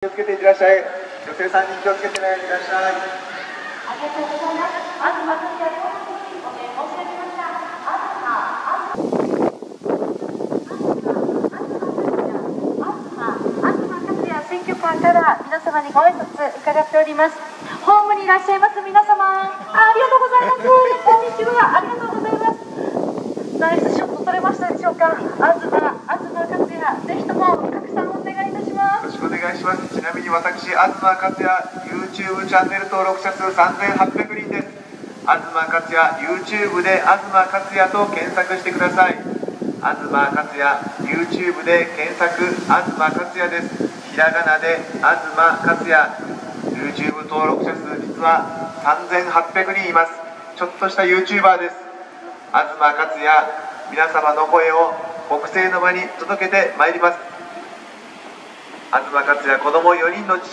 気をつけていらっしゃい女性3人気をつけていらっしゃいありがとうございます。あずまさんや両方にお礼申し上げました。あずま、あずま、あずま、あずま、克也選挙カーから皆様にご挨拶伺っております。ホームにいらっしゃいます皆様、あありがとうございます。こんにちは、ありがとうございます。ナイスショット取れましたでしょうか。あずま、あずま克也、ぜひとも拡散お願いいたします。よろしくお願いします。ちなみに私東克也 YouTube チャンネル登録者数3800人です。東克也 YouTube で東克也と検索してください。東克也 YouTube で検索東克也です。ひらがなで東克也 YouTube 登録者数実は3800人います。ちょっとした YouTuber です。東克也皆様の声を国政の場に届けてまいります。東克也子供4人の父